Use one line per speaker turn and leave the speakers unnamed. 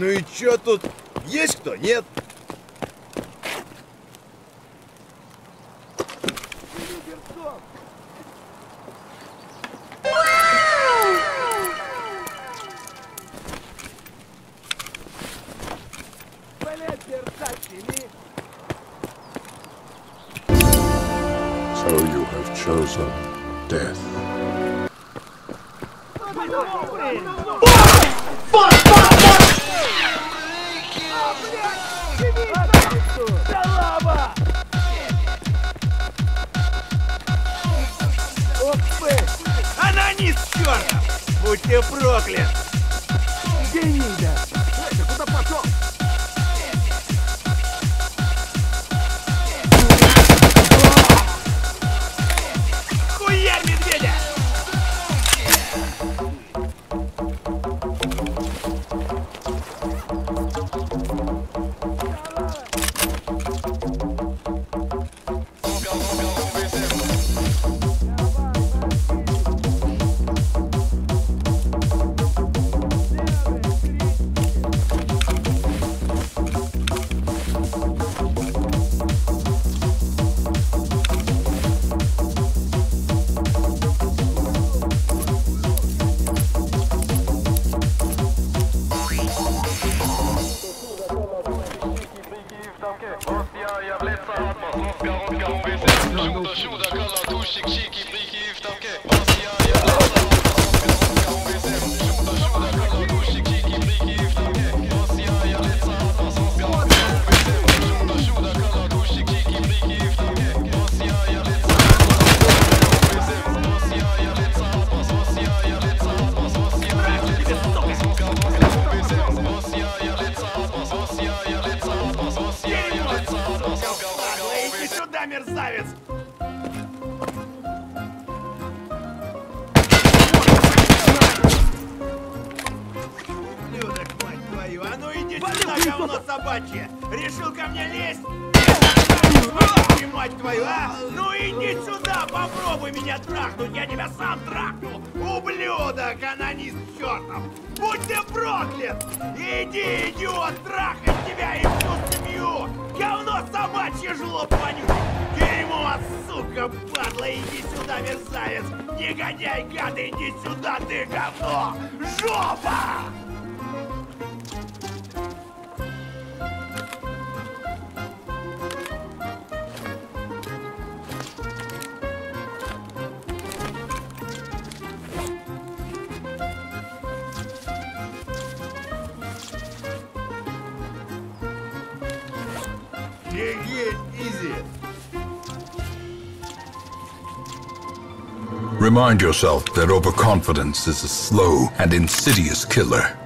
Ну и чё тут? Есть кто? Нет?
So you have chosen death.
Чертов! Будь ты проклят! Гнида! Ты куда пошел? Blitzer hat man oft gar und gar und wir sind Shooter, Shooter, Color, du schick, schick, твою, а ну иди сюда, говно собачье! Решил ко мне лезть? Мать твою, а! Ну иди сюда, попробуй меня трахнуть, я тебя сам трахну! Ублюдок, анонист чертов! Будь ты проклят! Иди, идиот, трахать тебя и всю семью! Говно собачье жлоб вонючий! Дерьмо, сука, падла, иди сюда, мерзавец! Негодяй, гад, иди сюда, ты говно! Жопа!
Remind yourself that overconfidence is a slow and insidious killer.